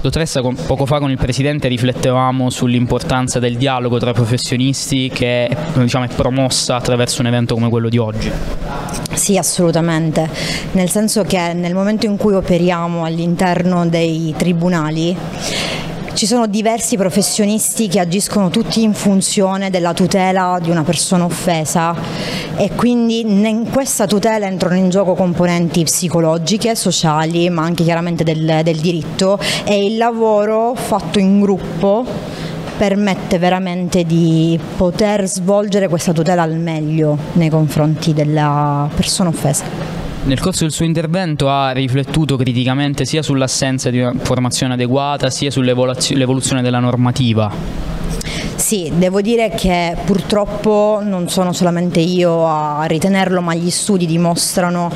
Dottoressa, poco fa con il Presidente riflettevamo sull'importanza del dialogo tra professionisti che diciamo, è promossa attraverso un evento come quello di oggi. Sì, assolutamente, nel senso che nel momento in cui operiamo all'interno dei tribunali ci sono diversi professionisti che agiscono tutti in funzione della tutela di una persona offesa e quindi in questa tutela entrano in gioco componenti psicologiche, sociali, ma anche chiaramente del, del diritto e il lavoro fatto in gruppo permette veramente di poter svolgere questa tutela al meglio nei confronti della persona offesa. Nel corso del suo intervento ha riflettuto criticamente sia sull'assenza di una formazione adeguata sia sull'evoluzione della normativa. Sì, devo dire che purtroppo non sono solamente io a ritenerlo, ma gli studi dimostrano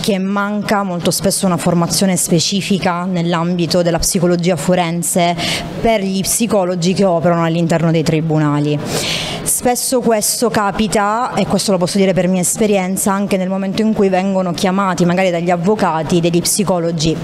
che manca molto spesso una formazione specifica nell'ambito della psicologia forense per gli psicologi che operano all'interno dei tribunali. Spesso questo capita, e questo lo posso dire per mia esperienza, anche nel momento in cui vengono chiamati magari dagli avvocati, degli psicologi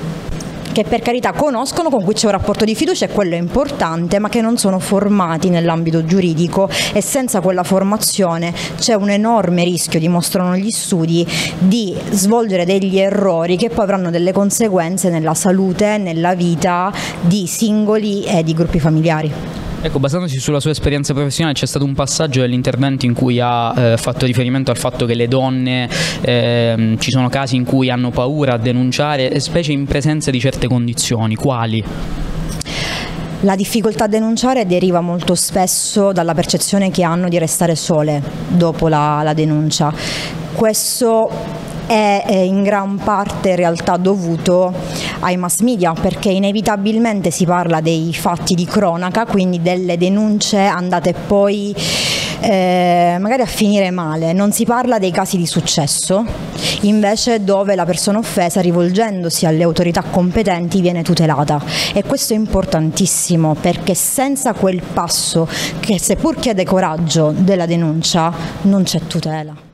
che per carità conoscono, con cui c'è un rapporto di fiducia e quello è importante, ma che non sono formati nell'ambito giuridico e senza quella formazione c'è un enorme rischio, dimostrano gli studi, di svolgere degli errori che poi avranno delle conseguenze nella salute, nella vita di singoli e di gruppi familiari. Ecco, basandosi sulla sua esperienza professionale c'è stato un passaggio dell'intervento in cui ha eh, fatto riferimento al fatto che le donne, eh, ci sono casi in cui hanno paura a denunciare, specie in presenza di certe condizioni. Quali? La difficoltà a denunciare deriva molto spesso dalla percezione che hanno di restare sole dopo la, la denuncia. Questo è in gran parte in realtà dovuto ai mass media perché inevitabilmente si parla dei fatti di cronaca, quindi delle denunce andate poi eh, magari a finire male, non si parla dei casi di successo, invece dove la persona offesa rivolgendosi alle autorità competenti viene tutelata e questo è importantissimo perché senza quel passo che seppur chiede coraggio della denuncia non c'è tutela.